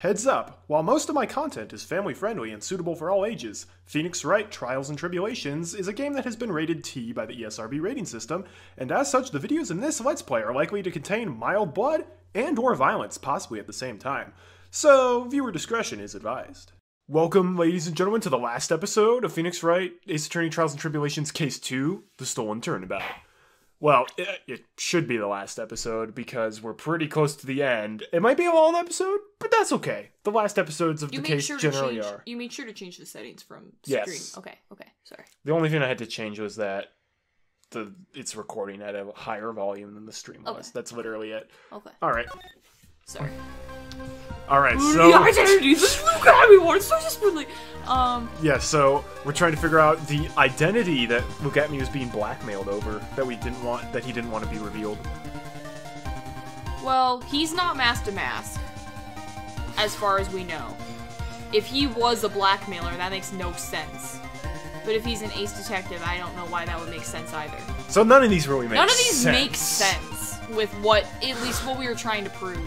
Heads up, while most of my content is family friendly and suitable for all ages, Phoenix Wright Trials and Tribulations is a game that has been rated T by the ESRB rating system, and as such, the videos in this Let's Play are likely to contain mild blood and or violence, possibly at the same time. So, viewer discretion is advised. Welcome, ladies and gentlemen, to the last episode of Phoenix Wright Ace Attorney Trials and Tribulations Case 2, The Stolen Turnabout. Well, it, it should be the last episode because we're pretty close to the end. It might be a long episode, but that's okay. The last episodes of You the case sure generally change. are. You made sure to change the settings from Yes. stream. Okay. Okay. Sorry. The only thing I had to change was that the it's recording at a higher volume than the stream was. That's literally it. Okay. All right. Sorry. All right. So the So identity. This Luke everyone so desperately. Um. yeah, so we're trying to figure out the identity that Luke Atmey was being blackmailed over that we didn't want that he didn't want to be revealed. Well, he's not Master Mask, as far as we know. If he was a blackmailer, that makes no sense. But if he's an ace detective, I don't know why that would make sense either. So none of these really make None of these sense. make sense with what, at least what we were trying to prove.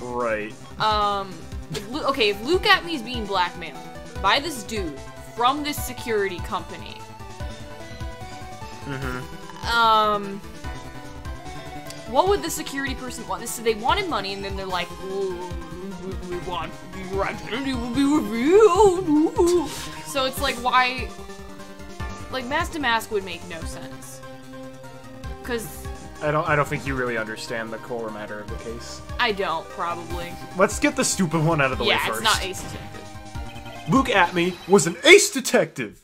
Right. Um, if Lu- okay, if Luke Atmey is being blackmailed by this dude from this security company, Mm-hmm. um, what would the security person want? So they wanted money, and then they're like, we, we want your identity will be revealed. So it's like, why? Like, Mask DeMasque would make no sense. Cause I don't. I don't think you really understand the core matter of the case. I don't probably. Let's get the stupid one out of the way first. yeah, it's not Ace Detective. Luke Atmey was an ace detective.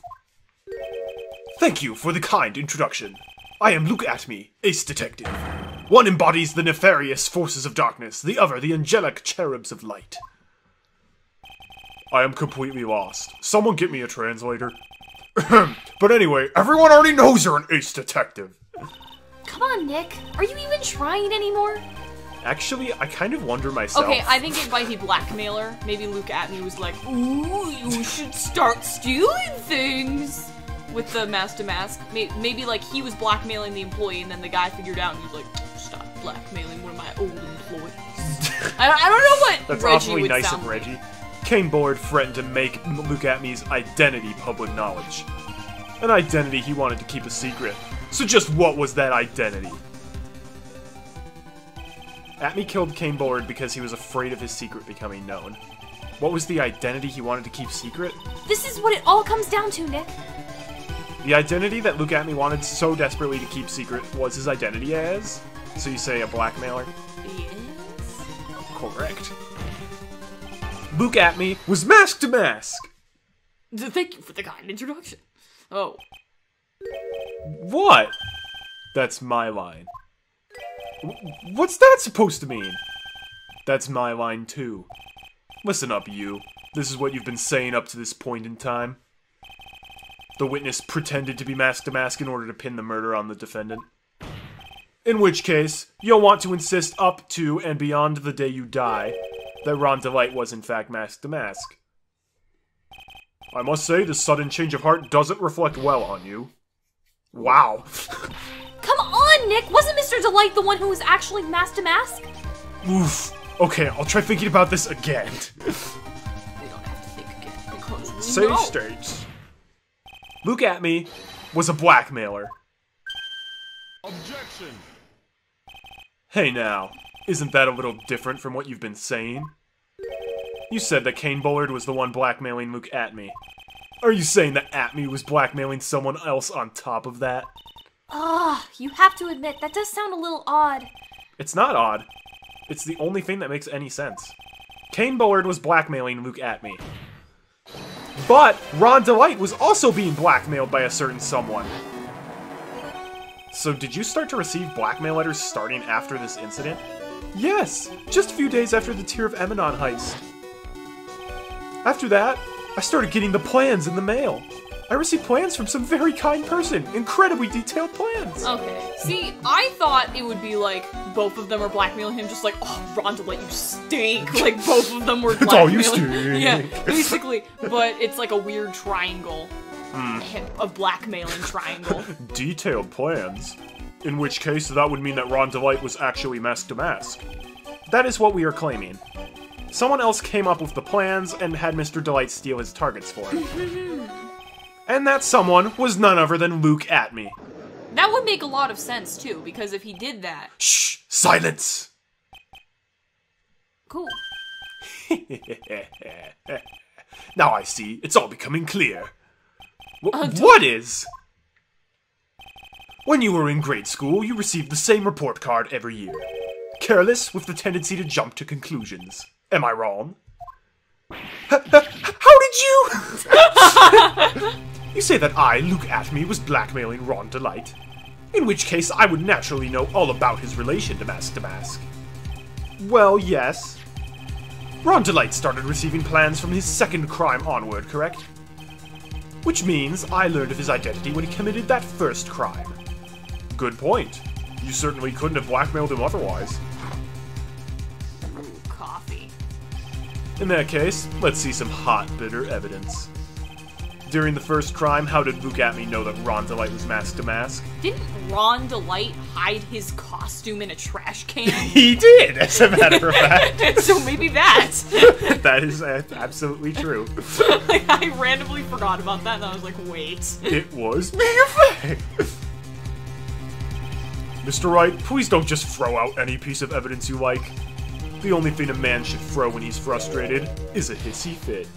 Thank you for the kind introduction. I am Luke Atmey, ace detective. One embodies the nefarious forces of darkness, the other the angelic cherubs of light. I am completely lost. Someone get me a translator. but anyway, everyone already knows you're an ace detective. Come on, Nick. Are you even trying anymore? Actually, I kind of wonder myself. Okay, I think it might be blackmailer. Maybe Luke Atmey was like, "Ooh, you should start stealing things." With the master mask, maybe like he was blackmailing the employee, and then the guy figured out, and he was like, "Stop blackmailing one of my old employees." I, don't- I don't know what That's Reggie awfully would nice sound of like. Reggie. Kane Bullard threatened to make M- Luke Atmey's identity public knowledge. An identity he wanted to keep a secret. So just what was that identity? Atmey killed Kane Bullard because he was afraid of his secret becoming known. What was the identity he wanted to keep secret? This is what it all comes down to, Nick. The identity that Luke Atmey wanted so desperately to keep secret was his identity as? So you say a blackmailer? Yes. Correct. Luke Atmey was Mask DeMasque! Thank you for the kind introduction. Oh, What? That's my line. What's that supposed to mean? That's my line too. Listen up, you. This is what you've been saying up to this point in time. The witness pretended to be Mask DeMasque in order to pin the murder on the defendant. In which case, you'll want to insist up to and beyond the day you die that Ron DeLite was in fact Mask DeMasque. I must say, this sudden change of heart doesn't reflect well on you. Wow. Come on, Nick. Wasn't Mr. DeLite the one who was actually Mask DeMasque? Oof. Okay, I'll try thinking about this again. we don't have to think again because we Say know. states. Luke Atmey was a blackmailer. Objection! Hey now, isn't that a little different from what you've been saying? You said that Kane Bullard was the one blackmailing Luke Atmey. Are you saying that Atmey was blackmailing someone else on top of that? Ah, you have to admit, that does sound a little odd. It's not odd. It's the only thing that makes any sense. Kane Bullard was blackmailing Luke Atmey. But Ron DeLite was also being blackmailed by a certain someone. So did you start to receive blackmail letters starting after this incident? Yes, just a few days after the Tear of Emanon heist. After that, I started getting the plans in the mail. I received plans from some very kind person, incredibly detailed plans. Okay. See, I thought it would be like both of them are blackmailing him, just like, oh, Ronda, let you stink. Like both of them were It's all you blackmailing. stink. Yeah, basically. But it's like a weird triangle Hmm. of blackmailing triangle. detailed plans. In which case, that would mean that Ron DeLite was actually Mask DeMasque. That is what we are claiming. Someone else came up with the plans and had Mr. DeLite steal his targets for him. and that someone was none other than Luke Atmey. That would make a lot of sense too, because if he did that, Shh! Silence! cool. now I see, it's all becoming clear. Wh- uh, what is? When you were in grade school, you received the same report card every year. Careless, with the tendency to jump to conclusions. Am I wrong? How did you? you say that I, Luke Atmey, was blackmailing Ron DeLite. In which case, I would naturally know all about his relation to Mask DeMasque. Well, yes. Ron DeLite started receiving plans from his second crime onward, correct? Which means I learned of his identity when he committed that first crime. Good point. You certainly couldn't have blackmailed him otherwise. In that case, let's see some hot, bitter evidence. During the first crime, how did Atmey know that Ron DeLite was Mask DeMasque? Didn't Ron DeLite hide his costume in a trash can? He did, as a matter of fact. so maybe that. that is uh, absolutely true. like, I randomly forgot about that, and I was like, wait. It was me, Mr. Wright, please don't just throw out any piece of evidence you like. The only thing a man should throw when he's frustrated is a hissy fit.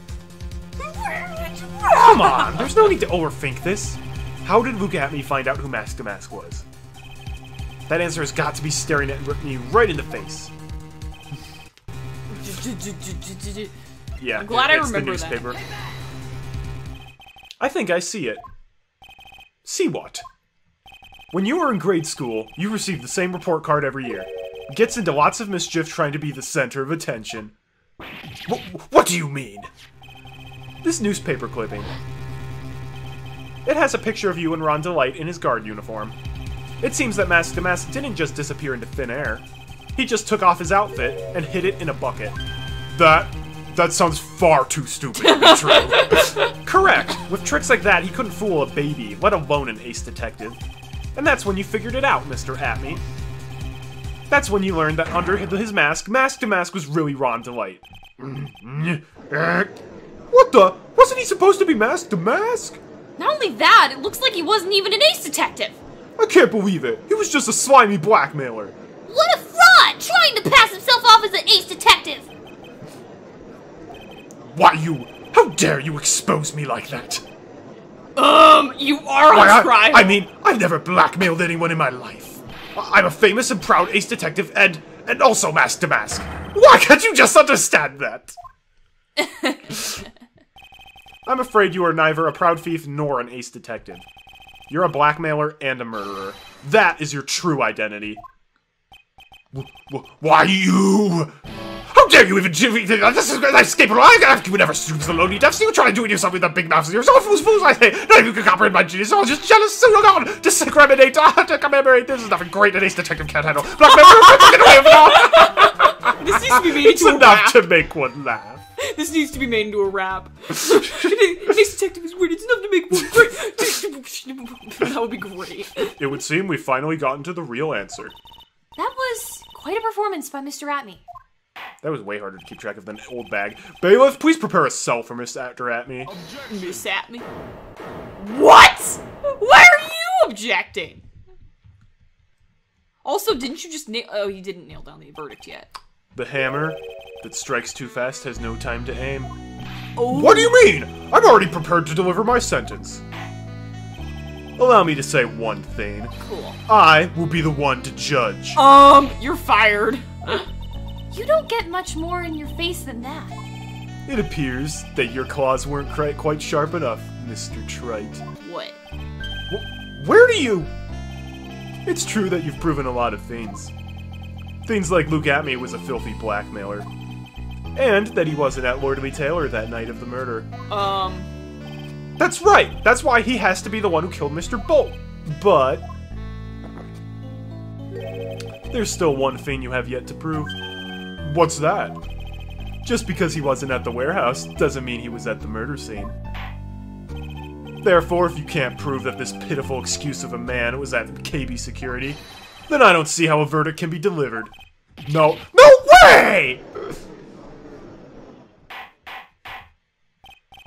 Come on, there's no need to overthink this. How did Luke Atmey find out who Mask DeMasque was? That answer has got to be staring at me right in the face. Yeah, I'm glad I it's the remember that. newspaper. I think I see it. See what? When you were in grade school, you received the same report card every year. Gets into lots of mischief trying to be the center of attention. Wh- what do you mean? This newspaper clipping. It has a picture of you and Ron DeLite in his guard uniform. It seems that Mask DeMasque didn't just disappear into thin air. He just took off his outfit and hid it in a bucket. That. that sounds far too stupid to be true. Correct. With tricks like that, he couldn't fool a baby, let alone an ace detective. And that's when you figured it out, Mr. Atmey. That's when you learned that under his mask, Mask DeMasque was really Ron DeLite. What the? Wasn't he supposed to be Mask DeMasque? Not only that, it looks like he wasn't even an ace detective. I can't believe it. He was just a slimy blackmailer. What a fraud! Trying to pass himself off as an ace detective. Why you? How dare you expose me like that? Um, you are Why, on I. I mean, I've never blackmailed anyone in my life. I'm a famous and proud ace detective and and also Mask DeMasque. Why can't you just understand that? I'm afraid you are neither a proud thief nor an ace detective. You're a blackmailer and a murderer. That is your true identity. Wh- Why you? How dare you even do? This is inescapable. I you would never stoop to the lonely depths. You try to do it yourself with that big mouth of yours. Oh, fools, fools, I say. Not even can comprehend my genius. Oh, just jealous. So on. To discriminate. Ah, to commemorate. This is nothing great. An ace detective can't handle. Blackmailer, get away with it this needs to be made It's into enough to make one laugh. This needs to be made into a rap. Ace Detective is weird. It's enough to make one great. that would be great. It would seem we finally gotten to the real answer. That was quite a performance by Mr. Atmey. That was way harder to keep track of than old bag. Bailiff, please prepare a cell for Miss Actor at me. Miss at me. What? Why are you objecting? Also, didn't you just nail? Oh, you didn't nail down the verdict yet. The hammer that strikes too fast has no time to aim. Oh, What do you mean? I'm already prepared to deliver my sentence. Allow me to say one thing. cool. I will be the one to judge. Um, you're fired. You don't get much more in your face than that. It appears that your claws weren't quite quite sharp enough, Mr. Trite. What? Wh- Where do you? It's true that you've proven a lot of things. Things like Luke Atmey was a filthy blackmailer. And that he wasn't at Lordly Tailor that night of the murder. Um, That's right! That's why he has to be the one who killed Mr. Bolt. But. There's still one thing you have yet to prove. What's that? Just because he wasn't at the warehouse doesn't mean he was at the murder scene. Therefore, if you can't prove that this pitiful excuse of a man was at KB security, then I don't see how a verdict can be delivered. No. No way!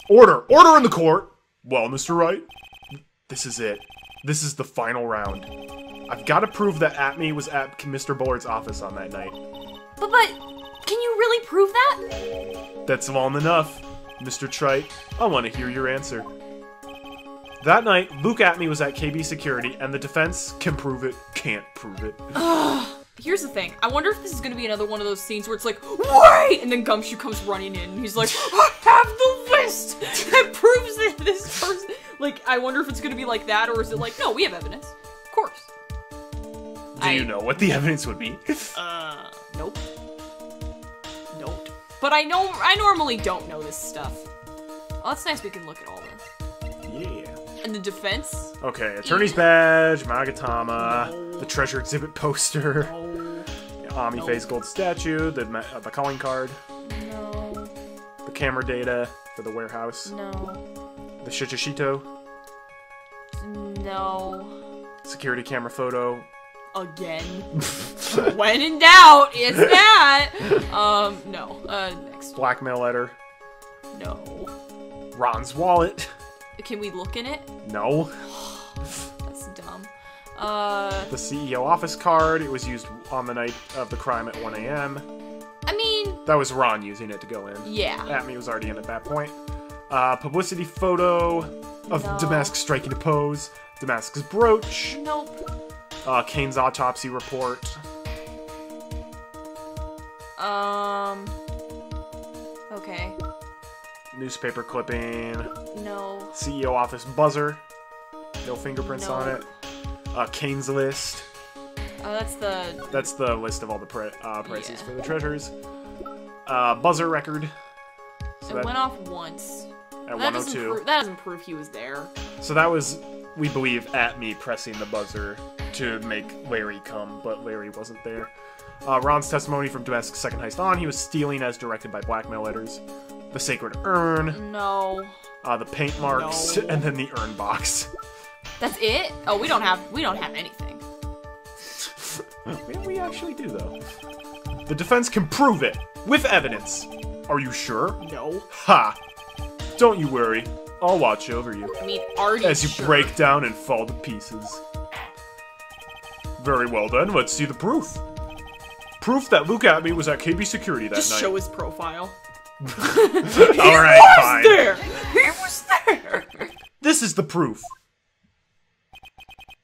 Order! Order in the court! Well, Mr. Wright, this is it. This is the final round. I've got to prove that Atmey was at Mr. Bullard's office on that night. But, but, can you really prove that? That's long enough. Mr. Trite, I want to hear your answer. That night, Luke Atmey was at KB Security, and the defense can prove it, can't prove it. Here's the thing. I wonder if this is gonna be another one of those scenes where it's like, wait! And then Gumshoe comes running in and he's like, I have the list that proves that this person. Like, I wonder if it's gonna be like that or is it like, no, we have evidence. Of course. Do you know what the evidence would be? Uh. But I know, I normally don't know this stuff. Oh, that's nice we can look at all this. yeah. And the defense? Okay, attorney's badge, Magatama, the treasure exhibit poster, Oh, Ami Fey gold statue, the uh, the calling card, no, the camera data for the warehouse, no, the Shichishito, no. security camera photo. Again. when in doubt, it's that. Um, no. Uh, next. Blackmail letter, No. Ron's wallet. Can we look in it? No. That's dumb. Uh, The CEO office card. It was used on the night of the crime at 1 a.m. I mean, That was Ron using it to go in. yeah. Atme was already in at that point. Uh, publicity photo of No. DeMasque striking a pose. DeMasque's brooch. Nope. Uh, Kane's autopsy report. Um. Okay. Newspaper clipping. No. CEO office buzzer. No fingerprints No. on it. Uh, Kane's list. Oh, that's the. That's the list of all the pri- uh, prices Yeah. for the treasures. Uh, buzzer record. So It that, went off once. at That doesn't 102. prove. That doesn't prove he was there. So that was, we believe, Atmey pressing the buzzer to make Larry come, but Larry wasn't there. Uh, Ron's testimony from DeMasque's second heist on, he was stealing as directed by blackmail letters. The sacred urn, No. uh, the paint marks, No. and then the urn box. That's it. Oh, we don't have. We don't have anything. We actually do, though. The defense can prove it, with evidence. Are you sure? No. Ha! Don't you worry. I'll watch over you. I mean, Artie. as you sure. break down and fall to pieces. Very well then, let's see the proof. Proof that Luke Atmey was at KB Security that Just night. show his profile. Alright, fine. There. He was there. This is the proof.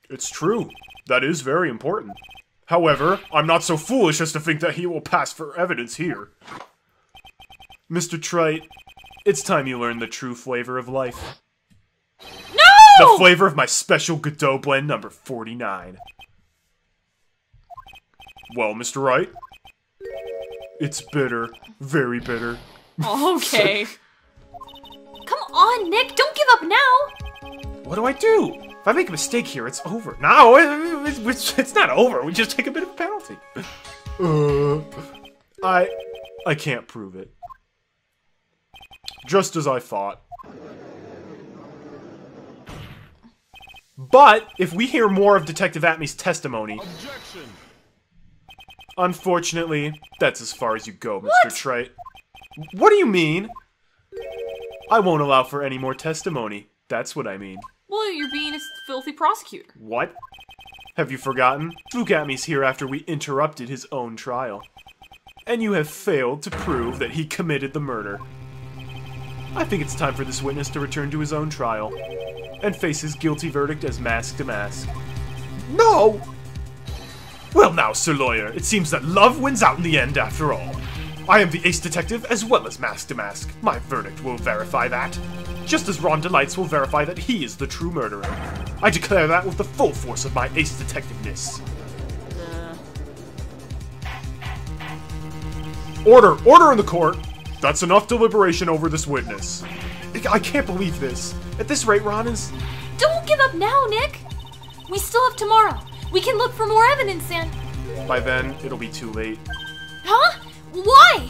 It's true. That is very important. However, I'm not so foolish as to think that he will pass for evidence here. Mr. Trite, it's time you learn the true flavor of life. No! The flavor of my special Godot blend number 49. Well, Mr. Wright? It's bitter. Very bitter. okay. Come on, Nick, don't give up now. What do I do? If I make a mistake here, it's over. No, it's, it's, it's not over. We just take a bit of a penalty. Uh, I, I can't prove it. Just as I thought. But if we hear more of Detective Atmey's testimony, unfortunately, that's as far as you go, Mr. Trite. What do you mean? I won't allow for any more testimony. That's what I mean. Well, you're being a filthy prosecutor. What? Have you forgotten? Luke Atmey's here after we interrupted his own trial. And you have failed to prove that he committed the murder. I think it's time for this witness to return to his own trial and face his guilty verdict as Mask DeMasque. No! Well, now, Sir Lawyer, it seems that love wins out in the end after all. I am the ace detective as well as Mask DeMasque. My verdict will verify that. Just as Ron DeLite's will verify that he is the true murderer. I declare that with the full force of my ace detectiveness. Order! Order in the court! That's enough deliberation over this witness. I can't believe this. At this rate, Ron is. Don't give up now, Nick. We still have tomorrow. We can look for more evidence and. By then, it'll be too late. Huh? Why?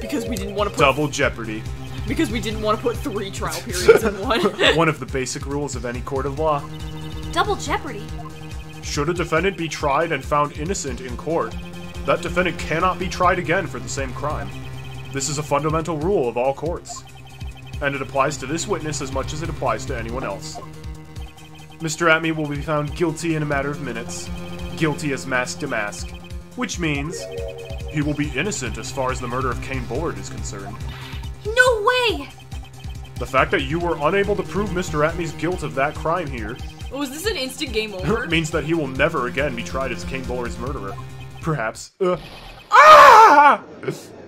Because we didn't want to put. Double jeopardy. Because we didn't want to put three trial periods in one. One of the basic rules of any court of law. Double jeopardy. Should a defendant be tried and found innocent in court, that defendant cannot be tried again for the same crime. This is a fundamental rule of all courts. And it applies to this witness as much as it applies to anyone else. Mr. Atmey will be found guilty in a matter of minutes. Guilty as Mask DeMasque. Which means he will be innocent as far as the murder of Kane Bullard is concerned. No way! The fact that you were unable to prove Mr. Atmey's guilt of that crime here Oh, is this an instant game over? means that he will never again be tried as Kane Bullard's murderer. Perhaps. Uh. Ah!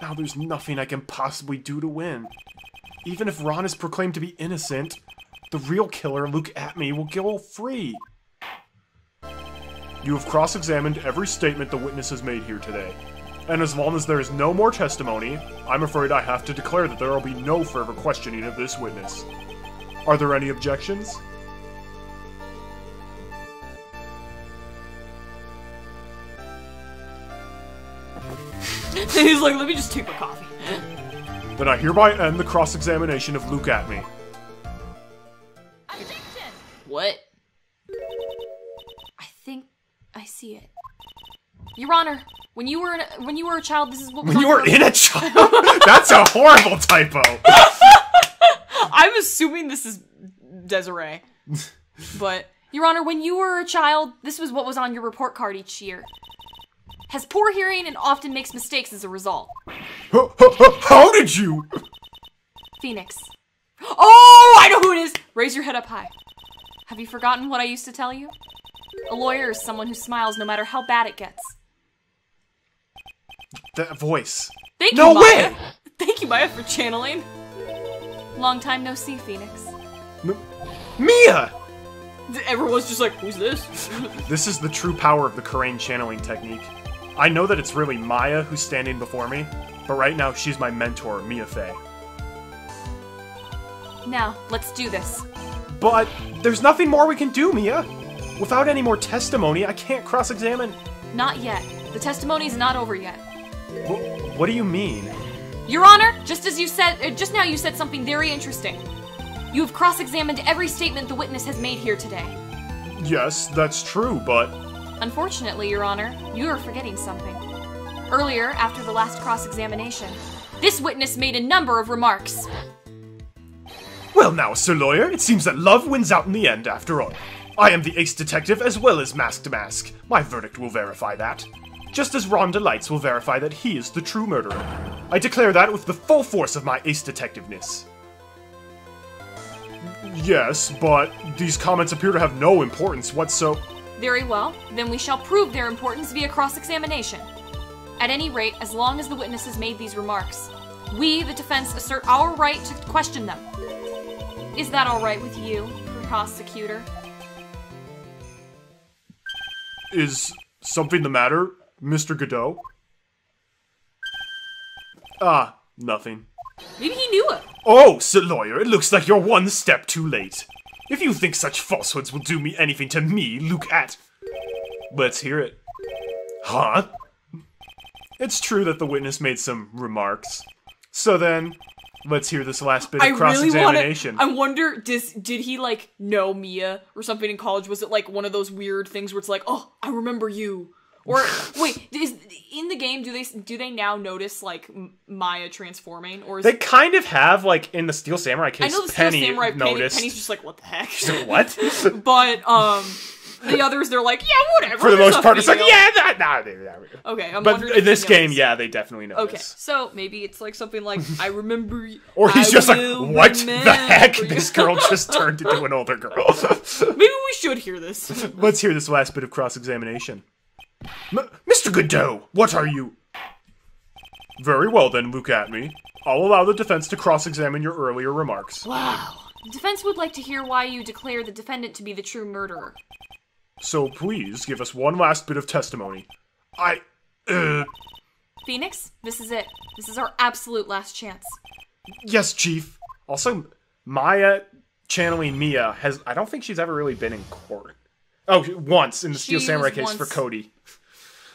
Now there's nothing I can possibly do to win. Even if Ron is proclaimed to be innocent, the real killer, Luke Atmey, will go free. You have cross-examined every statement the witness has made here today. And as long as there is no more testimony, I'm afraid I have to declare that there will be no further questioning of this witness. Are there any objections? He's like, let me just take my coffee. Then I hereby end the cross-examination of Luke Atmey. What? I think I see it. Your Honor, when you were in a, when you were a child, this is what When you were in a child? That's a horrible typo! I'm assuming this is Desiree. But Your Honor, when you were a child, this was what was on your report card each year. Has poor hearing and often makes mistakes as a result. How did you? Phoenix. Oh, I know who it is. Raise your head up high. Have you forgotten what I used to tell you? A lawyer is someone who smiles no matter how bad it gets. That voice. Thank No you, Maya. way! Thank you, Maya, for channeling. Long time no see, Phoenix. Mia! Everyone's just like, who's this? This is the true power of the Kurain channeling technique. I know that it's really Maya who's standing before me, but right now she's my mentor, Mia Fey. Now, let's do this. But there's nothing more we can do, Mia. Without any more testimony, I can't cross-examine. Not yet. The testimony's not over yet. Wh- What do you mean? Your Honor, just as you said, uh, just now you said something very interesting. You have cross-examined every statement the witness has made here today. Yes, that's true, but Unfortunately, Your Honor, you are forgetting something. Earlier, after the last cross-examination, this witness made a number of remarks. well, now, Sir Lawyer, it seems that love wins out in the end, after all. I am the ace detective as well as Mask DeMasque. My verdict will verify that. Just as Ron DeLite's will verify that he is the true murderer. I declare that with the full force of my ace detectiveness. Yes, but these comments appear to have no importance whatsoever. Very well, then we shall prove their importance via cross-examination. At any rate, as long as the witnesses made these remarks, we, the defense, assert our right to question them. Is that all right with you, prosecutor? Is something the matter, Mr. Godot? Ah, nothing. Maybe he knew it. Oh, Sir Lawyer, it looks like you're one step too late. If you think such falsehoods will do me anything to me, look at. Let's hear it. Huh? It's true that the witness made some remarks. So then, let's hear this last bit I of really cross want examination. to. I wonder, does did he like know Mia or something in college? Was it like one of those weird things where it's like, oh, I remember you? Or wait, is in the game do they do they now notice like Maya transforming or is They kind of have, like, in the Steel Samurai case. I know the Steel Penny Samurai Penny, noticed. Penny's just like what the heck? what? but um, the others they're like yeah whatever. For the most part, it's like, yeah, that, nah, there, there we go. else." Okay, I'm But in this game, yeah, they definitely notice. Okay, so maybe it's like something like I remember, y- Or he's I just like, what the heck? This girl just turned into an older girl. maybe we should hear this. Let's hear this last bit of cross examination. M- Mr. Godot, what are you? Very well then, look at me. I'll allow the defense to cross examine your earlier remarks. Wow. The defense would like to hear why you declare the defendant to be the true murderer. So please give us one last bit of testimony. I. Uh. Phoenix, this is it. This is our absolute last chance. Yes, Chief. Also, Maya channeling Mia has. I don't think she's ever really been in court. Oh, once in the Steel Samurai was case for Cody.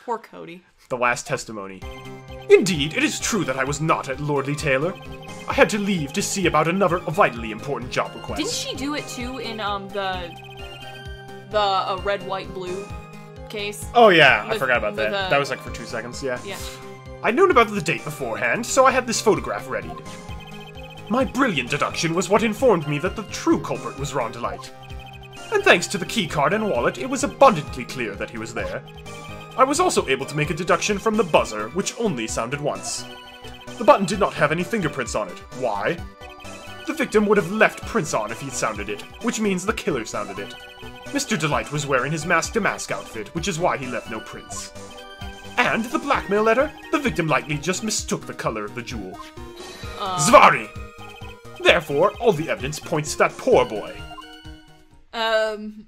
Poor Cody. The last testimony. Indeed, it is true that I was not at Lordly Tailor. I had to leave to see about another vitally important job request. Didn't she do it too in um the the uh, red, white, blue case? Oh yeah, I forgot about that. with, uh, that was like for two seconds, yeah. Yeah. I'd known about the date beforehand, so I had this photograph readied. My brilliant deduction was what informed me that the true culprit was Ron DeLite. And thanks to the keycard and wallet, it was abundantly clear that he was there. I was also able to make a deduction from the buzzer, which only sounded once. The button did not have any fingerprints on it. Why? The victim would have left prints on if he'd sounded it, which means the killer sounded it. Mr. DeLite was wearing his Mask DeMasque outfit, which is why he left no prints. And the blackmail letter, the victim likely just mistook the color of the jewel. Zvarri! Therefore, all the evidence points to that poor boy. Um.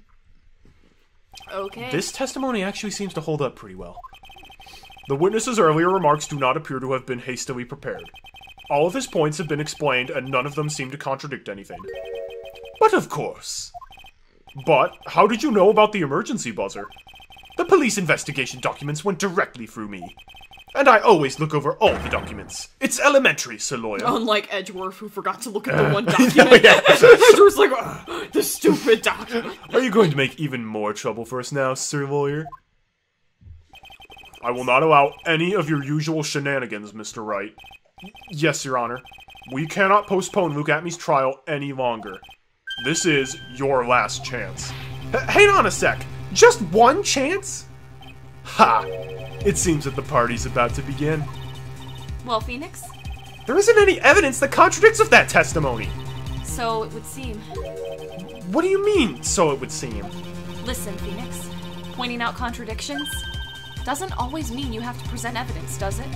Okay. This testimony actually seems to hold up pretty well. The witness's earlier remarks do not appear to have been hastily prepared. All of his points have been explained, and none of them seem to contradict anything. But of course. But how did you know about the emergency buzzer? The police investigation documents went directly through me. And I always look over all the documents. It's elementary, Sir Lawyer. Unlike Edgeworth, who forgot to look at the uh, one document. Edgeworth's like, "Ugh, the stupid document. Are you going to make even more trouble for us now, Sir Lawyer? I will not allow any of your usual shenanigans, Mr. Wright. Yes, Your Honor. We cannot postpone Luke Atmey's trial any longer. This is your last chance. H- hang on a sec. Just one chance? Ha! It seems that the party's about to begin. Well, Phoenix, There isn't any evidence that contradicts of that testimony. so it would seem. What do you mean, so it would seem? Listen, Phoenix, pointing out contradictions doesn't always mean you have to present evidence, does it?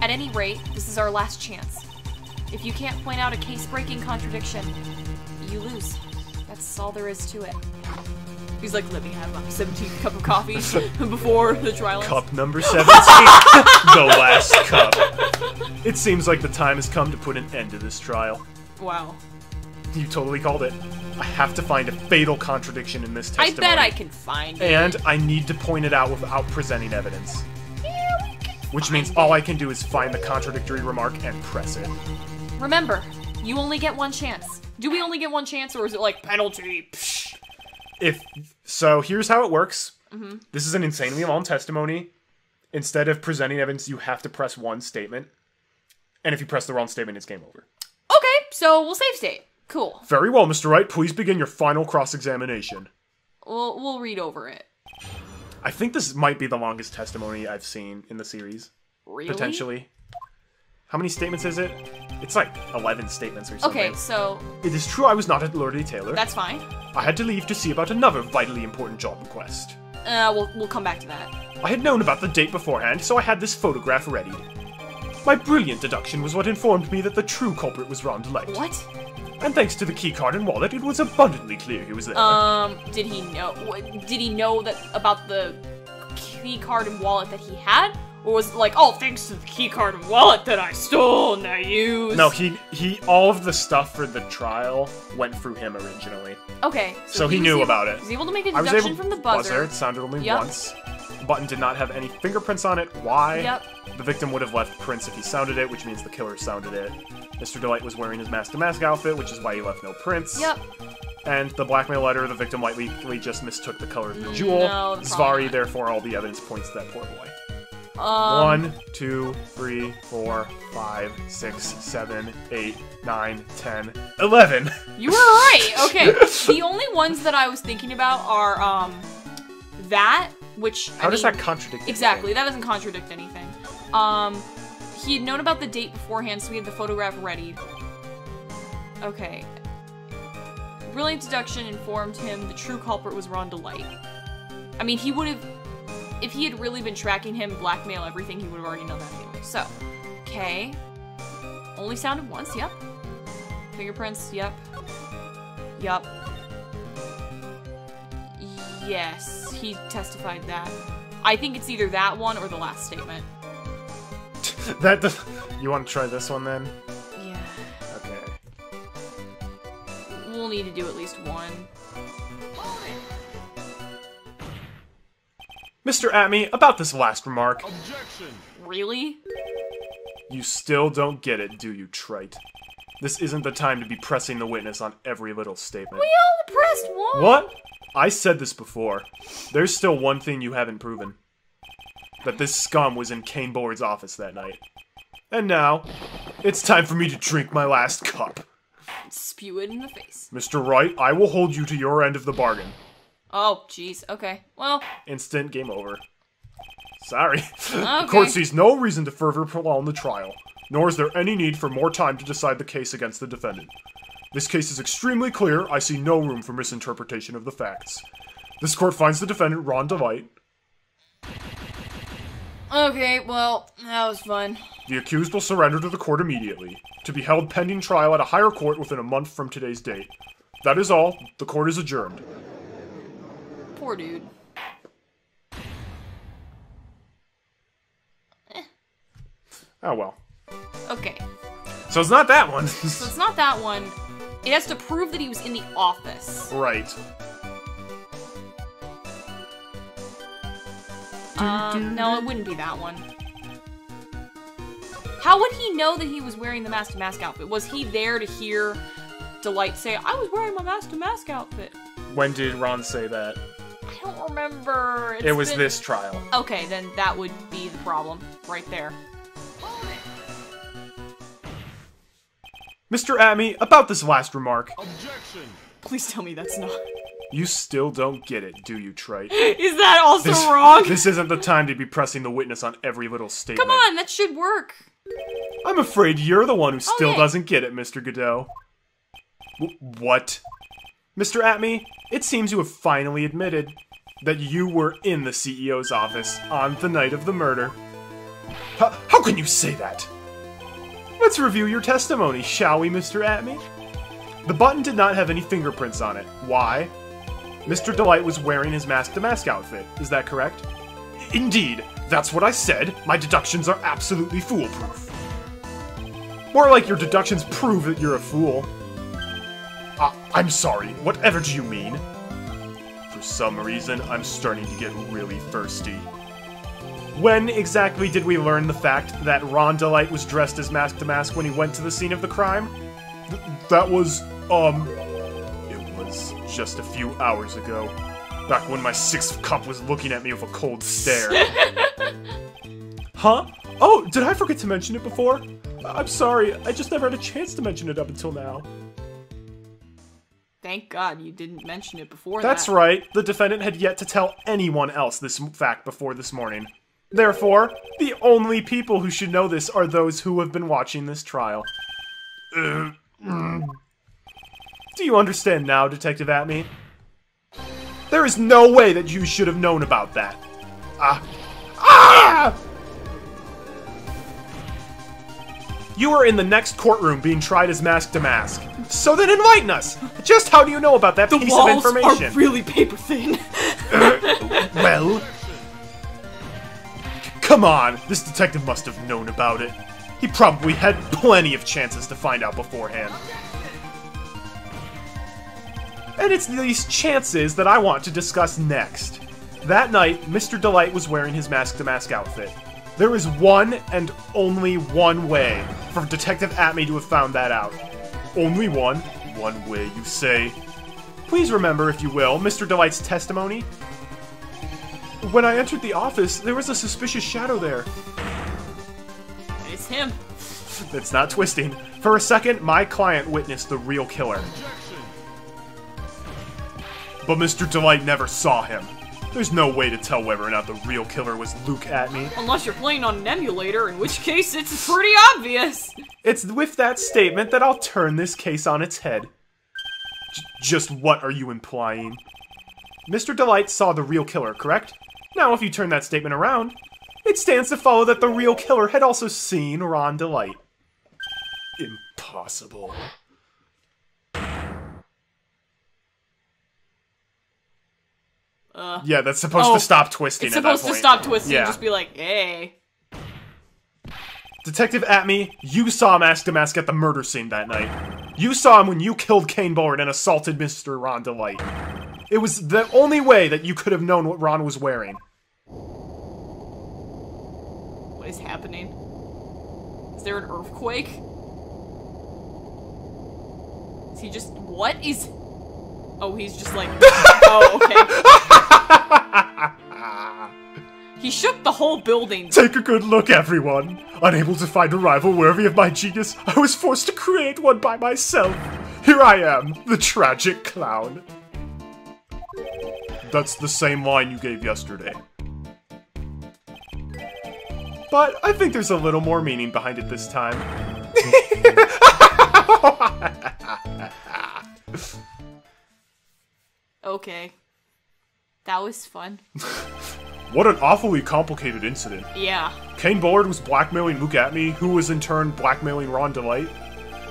At any rate, this is our last chance. If you can't point out a case breaking contradiction, you lose. That's all there is to it. He's like, let me have my 17th cup of coffee before the trial ends. Cup number 17. the last cup. It seems like the time has come to put an end to this trial. Wow. You totally called it. I have to find a fatal contradiction in this I testimony. bet I can find it. And I need to point it out without presenting evidence. Which means all I can do is find the contradictory remark and press it. Remember, you only get one chance. Do we only get one chance, or is it like penalty? Psh. If so, here's how it works. Mm-hmm. This is an insanely long testimony. Instead of presenting evidence, you have to press one statement. And if you press the wrong statement, it's game over. Okay, so we'll save state. Cool. Very well, Mr. Wright. Please begin your final cross examination. We'll we'll read over it. I think this might be the longest testimony I've seen in the series. Really? Potentially. How many statements is it? It's like 11 statements or something. Okay, so It is true I was not at Lord Tailor. that's fine. I had to leave to see about another vitally important job request. Uh, we'll we'll come back to that. I had known about the date beforehand, so I had this photograph ready. My brilliant deduction was what informed me that the true culprit was Ron DeLite. What? And thanks to the keycard and wallet, it was abundantly clear he was there. Um, did he know? Did he know that about the key card and wallet that he had, or was it like, oh, thanks to the keycard and wallet that I stole and I used? no, he he all of the stuff for the trial went through him originally. Okay, So he was knew able- about it. He was able to make a I was deduction able from the buzzer. It sounded only Yep. once. The button did not have any fingerprints on it. Why? Yep. The victim would have left prints if he sounded it, which means the killer sounded it. Mr. DeLite was wearing his Mask DeMasque outfit, which is why he left no prints. Yep. And the blackmail letter, the victim likely just mistook the color of the mm, jewel. No, probably Zvarri, not. therefore, all the evidence points to that poor boy. Um, One, two, three, four, five, six, seven, eight, nine, ten, eleven. You were right. Okay. the only ones that I was thinking about are um that, which How I does mean, that contradict? anything? exactly that doesn't contradict anything. Um, he had known about the date beforehand, so he had the photograph ready. Okay. Brilliant deduction informed him the true culprit was Ron DeLite. I mean, he would have, if he had really been tracking him, blackmail everything, he would have already known that anyway. So, okay. Only sounded once, yep. Fingerprints, yep. Yep. Yes, he testified that. I think it's either that one or the last statement. That does- you want to try this one then? Yeah. Okay. We'll need to do at least one. Mr. Atmey, about this last remark. Objection! Really? You still don't get it, do you, trite? This isn't the time to be pressing the witness on every little statement. We all pressed one. What? I said this before. There's still one thing you haven't proven. That this scum was in Kane Bullard's office that night. And now, it's time for me to drink my last cup. Spew it in the face. Mr. Wright, I will hold you to your end of the bargain. Oh, jeez. Okay. Well, Instant game over. Sorry. the Okay. court sees no reason to further prolong the trial, nor is there any need for more time to decide the case against the defendant. This case is extremely clear. I see no room for misinterpretation of the facts. This court finds the defendant Ron DeLite. okay. Well, that was fun. The accused will surrender to the court immediately, to be held pending trial at a higher court within a month from today's date. That is all. The court is adjourned. Poor dude. Oh well. Okay. So it's not that one. So it's not that one. It has to prove that he was in the office. right. Um, no, it wouldn't be that one. How would he know that he was wearing the Mask DeMasque outfit? Was he there to hear DeLite say, I was wearing my Mask DeMasque outfit? When did Ron say that? I don't remember. It's It was been- this trial. Okay, then that would be the problem right there. Mr. Atmey, about this last remark. Objection! Please tell me that's not. You still don't get it, do you, Trite? Is that also This, wrong? this isn't the time to be pressing the witness on every little statement. Come on, that should work. I'm afraid you're the one who still Okay. doesn't get it, Mr. Godot. W- what? Mr. Atmey, it seems you have finally admitted that you were in the CEO's office on the night of the murder. How, how can you say that? Let's review your testimony, shall we, Mr. Atmey? The button did not have any fingerprints on it. Why? Mr. DeLite was wearing his Mask DeMasque outfit. Is that correct? Indeed, that's what I said. My deductions are absolutely foolproof. More like your deductions prove that you're a fool. Uh, I'm sorry, whatever do you mean? For some reason, I'm starting to get really thirsty. When exactly did we learn the fact that Ron DeLite was dressed as Mask DeMasque when he went to the scene of the crime? Th- that was, um. It was just a few hours ago. Back when my sixth cup was looking at me with a cold stare. huh? Oh, did I forget to mention it before? I'm sorry, I just never had a chance to mention it up until now. Thank God you didn't mention it before That's that. right, the defendant had yet to tell anyone else this fact before this morning. Therefore, the only people who should know this are those who have been watching this trial. Uh, mm. Do you understand now, Detective Atmey? There is no way that you should have known about that. Ah. Ah! You are in the next courtroom being tried as Mask DeMasque. So then enlighten us! Just how do you know about that The piece walls of information? are really paper thin. Uh, well, come on, this detective must have known about it. He probably had plenty of chances to find out beforehand. And it's these chances that I want to discuss next. That night, Mr. DeLite was wearing his Mask DeMasque outfit. There is one and only one way for Detective Atmey to have found that out. Only one? One way, you say? Please remember, if you will, Mr. DeLite's testimony when I entered the office, there was a suspicious shadow there. it's him. It's not twisting. For a second, my client witnessed the real killer. But Mr. DeLite never saw him. There's no way to tell whether or not the real killer was Luke Atmey. Unless you're playing on an emulator, in which case it's pretty obvious. It's with that statement that I'll turn this case on its head. J- just what are you implying? Mr. DeLite saw the real killer, correct? Now, if you turn that statement around, it stands to follow that the real killer had also seen Ron DeLite. Impossible. Uh, Yeah, that's supposed Oh, to stop twisting it's at that supposed to stop twisting Yeah. and just be like, hey. Detective Atmey, you saw Mask DeMasque at the murder scene that night. You saw him when you killed Kane Bullard and assaulted Mr. Ron DeLite. It was the only way that you could have known what Ron was wearing. What is happening? Is there an earthquake? Is he just what is? Oh, he's just like. oh, okay. He shook the whole building. Take a good look, everyone. Unable to find a rival worthy of my genius, I was forced to create one by myself. Here I am, the tragic clown. That's the same line you gave yesterday. But I think there's a little more meaning behind it this time. Okay. That was fun. what an awfully complicated incident. Yeah. Kane Bullard was blackmailing Luke Atmey, who was in turn blackmailing Ron DeLite.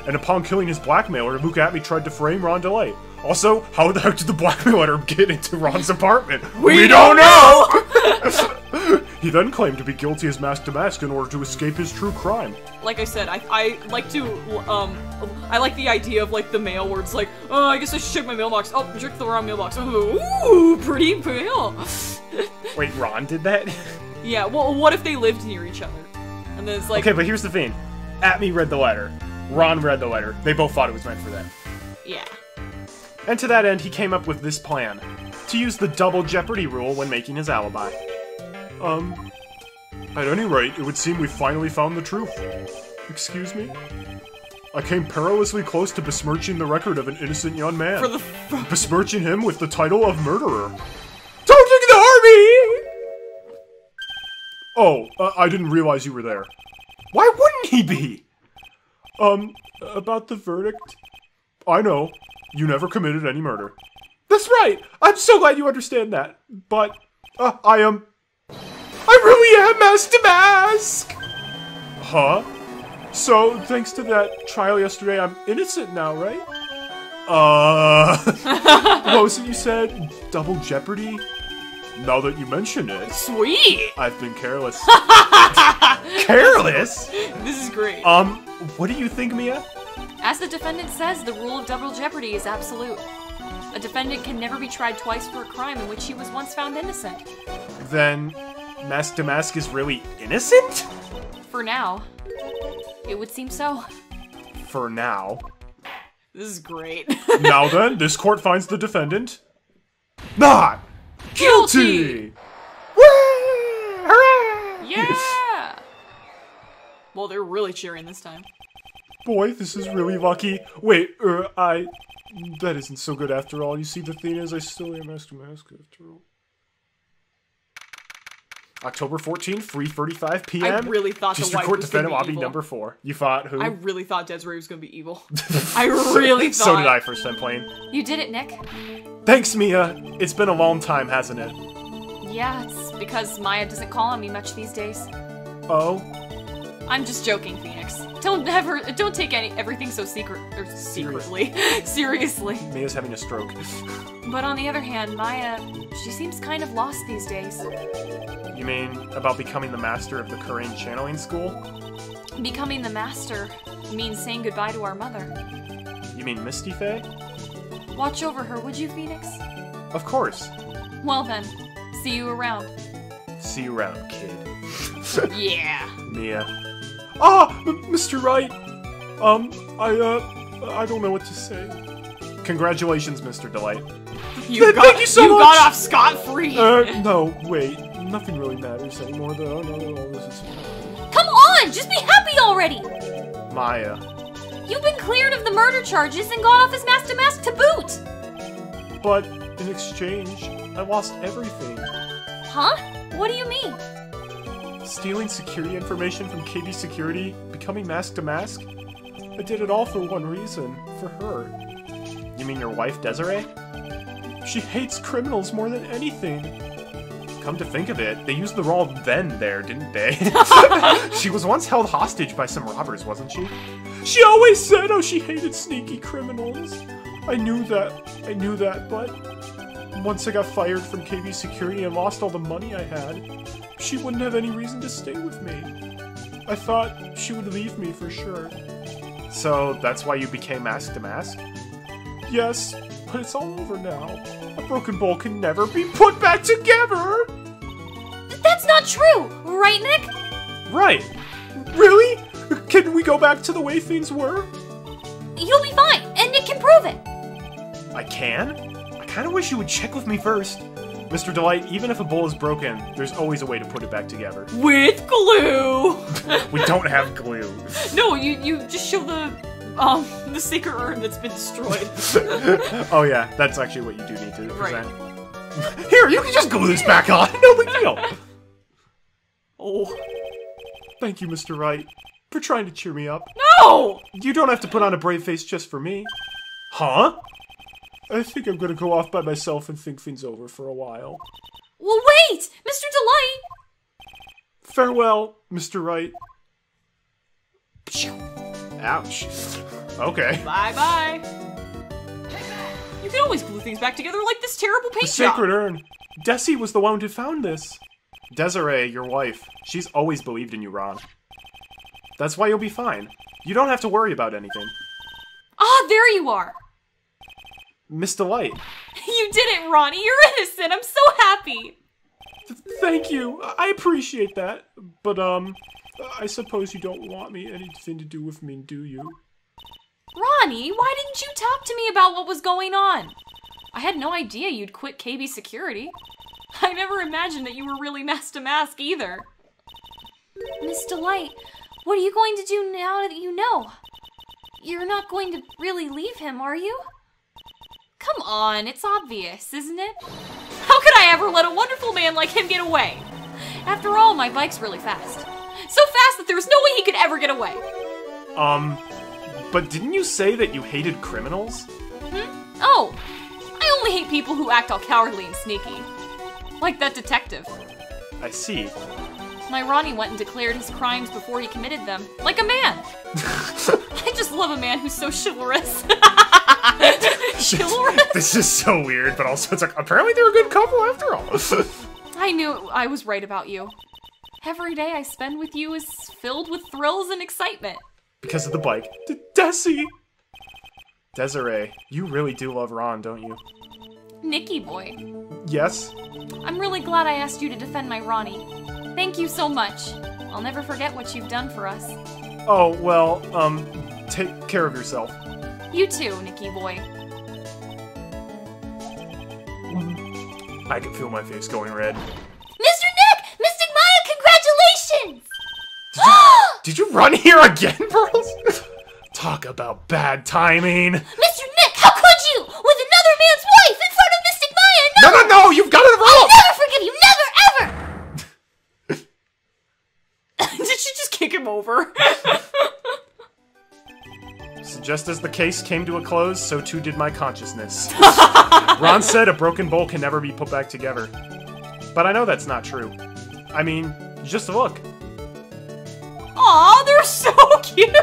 And upon killing his blackmailer, Luke Atmey tried to frame Ron DeLite. Also, how the heck did the blackmailer get into Ron's apartment? We don't know! he then claimed to be guilty as Mask DeMasque in order to escape his true crime. Like I said, I, I like to, um, I like the idea of like the mail where it's like, oh, I guess I should check my mailbox. Oh, I checked the wrong mailbox. Ooh, pretty mail. Wait, Ron did that? yeah, well, what if they lived near each other? And then it's like, okay, but here's the thing. Atmey read the letter. Ron read the letter. They both thought it was meant for them. yeah. And to that end, he came up with this plan. To use the double jeopardy rule when making his alibi. Um, at any rate, it would seem we finally found the truth. Excuse me? I came perilously close to besmirching the record of an innocent young man. For the besmirching him with the title of murderer. Oh, uh, I didn't realize you were there. Why wouldn't he be? Um, about the verdict? I know. You never committed any murder. That's right! I'm so glad you understand that. But, uh, I am... I really am Mask DeMasque! Huh? So, thanks to that trial yesterday, I'm innocent now, right? Uh... what was it you said? Double jeopardy? Now that you mention it, Sweet! I've been careless. careless? This is great. Um, what do you think, Mia? As the defendant says, the rule of double jeopardy is absolute. A defendant can never be tried twice for a crime in which he was once found innocent. Then, Mask DeMasque is really innocent? For now, it would seem so. For now. This is great. now then, this court finds the defendant not guilty! Woo! Hooray! yeah! well, they're really cheering this time. Boy, this is really lucky. Wait, er, I... That isn't so good after all. You see, the thing is, I still am Mask DeMasque after all. October 14th, 3.35 p.m. I really thought the District wife Court was gonna Defendant be Lobby evil. number 4. You thought who? I really thought Desiree was gonna be evil. I really thought. so did I first time playing. You did it, Nick. Thanks, Mia. It's been a long time, hasn't it? Yeah, it's because Maya doesn't call on me much these days. Oh? I'm just joking, Phoenix. Don't ever, don't take any everything so secret or secretly, seriously. Mia's having a stroke. But on the other hand, Maya, she seems kind of lost these days. You mean about becoming the master of the Kurain channeling school? Becoming the master means saying goodbye to our mother. You mean Misty Fey? Watch over her, would you, Phoenix? Of course. Well then, see you around. See you around, kid. Yeah. Mia. Ah, M- Mr. Wright. Um, I uh, I don't know what to say. Congratulations, Mr. DeLite. You Th- got, thank you so you much. got off scot free. Uh, no, wait. Nothing really matters anymore, though. No, no, no, this is Come on, just be happy already! Maya. You've been cleared of the murder charges and got off as Mask DeMasque to boot! But in exchange, I lost everything. Huh? What do you mean? Stealing security information from KB Security, becoming Mask DeMasque. I did it all for one reason, for her. You mean your wife, Desiree? She hates criminals more than anything. Come to think of it, they used the raw then there, didn't they? she was once held hostage by some robbers, wasn't she? She always said how she hated sneaky criminals. I knew that, I knew that, but once I got fired from KB Security and lost all the money I had, she wouldn't have any reason to stay with me. I thought she would leave me for sure. So that's why you became Mask DeMasque? Yes, but it's all over now. A broken bowl can never be put back together! That's not true, right, Nick? Right. Really? Can we go back to the way things were? You'll be fine, and Nick can prove it. I can? I kind of wish you would check with me first. Mr. DeLite, even if a bowl is broken, there's always a way to put it back together. With glue. We don't have glue. no, you you just show the um the sacred urn that's been destroyed. oh yeah, that's actually what you do need to Right. present. Here, you can just glue this back on. No big deal. oh Thank you, Mr. Wright, for trying to cheer me up. no! You don't have to put on a brave face just for me. Huh? I think I'm gonna go off by myself and think things over for a while. Well, wait! Mr. DeLite! Farewell, Mr. Wright. Ouch. Okay. Bye bye. You can always glue things back together like this terrible paint The sacred urn. Desi was the one who found this. Desiree, your wife, she's always believed in you, Ron. That's why you'll be fine. You don't have to worry about anything. Ah, there you are! Miss DeLite, You did it, Ronnie. You're innocent. I'm so happy. th- thank you. I appreciate that. But, um, I suppose you don't want me anything to do with me, do you? Ronnie, why didn't you talk to me about what was going on? I had no idea you'd quit KB Security. I never imagined that you were really Mask DeMasque either. Miss DeLite, what are you going to do now that you know? You're not going to really leave him, are you? Come on, it's obvious, isn't it? How could I ever let a wonderful man like him get away? After all, my bike's really fast. So fast that there was no way he could ever get away. Um, but didn't you say that you hated criminals? Hmm? Oh, I only hate people who act all cowardly and sneaky. Like that detective. I see. My Ronnie went and declared his crimes before he committed them, like a man. I just love a man who's so chivalrous. chivalrous? this is so weird, but also it's like, apparently they're a good couple after all. I knew I was right about you. Every day I spend with you is filled with thrills and excitement. because of the bike. D- Desi! Desiree, you really do love Ron, don't you? Nicky boy, Yes? I'm really glad I asked you to defend my Ronnie. Thank you so much. I'll never forget what you've done for us. Oh, well, um, take care of yourself. You too, Nicky boy. I can feel my face going red. Mr. Nick! Mystic Maya, congratulations! Did you run here again, Pearls? Talk about bad timing. Mr. Nick, how could you? With another man's just as the case came to a close, so too did my consciousness. Ron said a broken bowl can never be put back together. But I know that's not true. I mean, just look. Aw, they're so cute!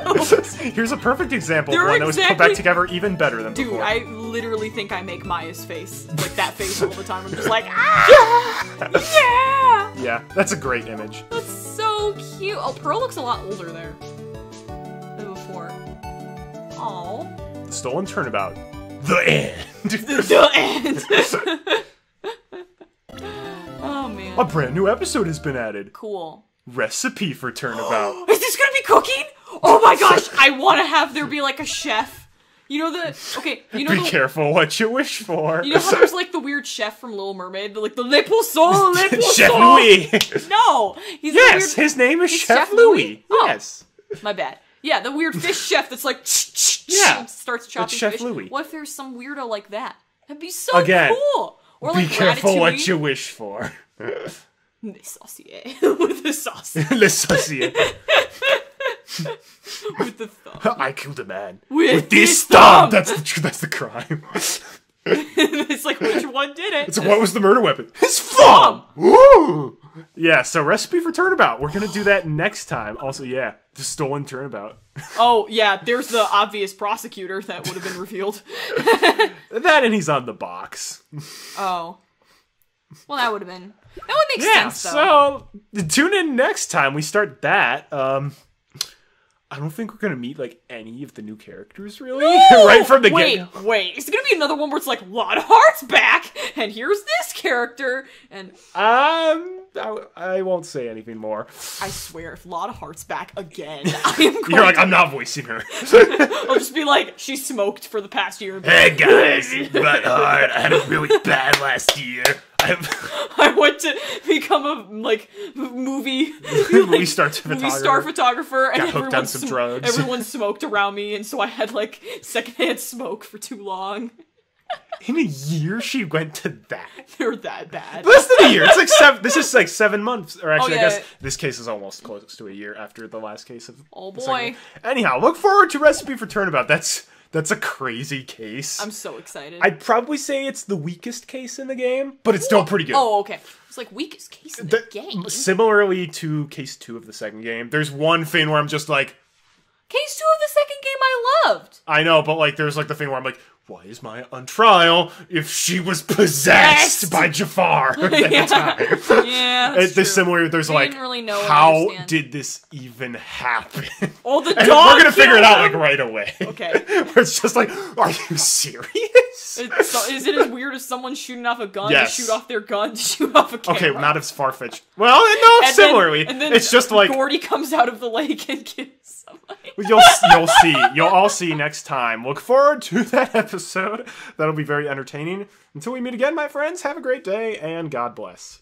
Here's a perfect example of They're one that was put back together even better than before. Dude, before. I literally think I make Maya's face. Like that face all the time. I'm just like, ah! Yeah! Yeah, that's a great image. That's so cute. Oh, Pearl looks a lot older there. Oh, The stolen turnabout. The end. the end. oh man, a brand new episode has been added. cool. Recipe for turnabout. Is this gonna be cooking? Oh my gosh, I want to have there be like a chef. You know the okay. You know Be the, careful what you wish for. You know how there's like the weird chef from Little Mermaid, like the Le Poisson, Le Poisson. Chef Louis. No, he's yes, weird- his name is Chef, Chef Louis. Louis? Oh. Yes. My bad. Yeah, the weird fish chef that's like Yeah, starts chopping Chef fish. Louis. What if there's some weirdo like that? That'd be so Again, cool. Or Be like careful what you wish for. Le saucier with the sauce Le saucier. with the thumb. I killed a man With this his thumb. thumb. That's the tr- that's the crime. it's like which one did it? So what was the murder weapon? His thumb. Woo! Yeah. So recipe for turnabout. We're gonna do that next time. Also, yeah, the stolen turnabout. Oh yeah, there's the obvious prosecutor that would have been revealed. That and he's on the box. Oh, well that would have been that would make Yeah. sense though. So tune in next time we start that. Um. I don't think we're gonna meet like any of the new characters really, right from the wait, get. wait. Is it gonna be another one where it's like Lionheart's back, and here's this character, and Um, I, I won't say anything more. I swear, if Lotta Hart's back again, I am You're like, to, I'm not voicing her. I'll just be like, she smoked for the past year. hey guys, but hard. I had a really bad last year. I I went to become a like movie movie star movie star photographer. and Got hooked on some sm- drugs. Everyone smoked around me, and so I had like secondhand smoke for too long. In a year, she went to that. They're that bad. Less than a year. It's like seven. This is like seven months, or oh, actually, Oh, I yeah. guess this case is almost close to a year after the last case of. Oh, boy. Anyhow, look forward to Recipe for Turnabout. That's that's a crazy case. I'm so excited. I'd probably say it's the weakest case in the game, but it's still pretty good. oh, okay. It's like weakest case in the, The- game. Similarly to case two of the second game, there's one thing where I'm just like, Case two of the second game I loved. I know, but like, there's like the thing where I'm like, why is Maya on trial if she was possessed by Jafar at the Yeah. time? Yeah, that's there's similar. There's like, really know how did this even happen? Oh, the dog. we're gonna figure it out like right away. Okay. Where it's just like, are you serious? It's so- is it as weird as someone shooting off a gun Yes. to shoot off their gun to shoot off a camera? Okay, not as far fetched. Well, no, And then- similarly, and then it's just like Gourdy comes out of the lake and somebody. you'll you'll see. You'll all see next time. Look forward to that episode. That'll be very entertaining. Until we meet again my friends have a great day and god bless.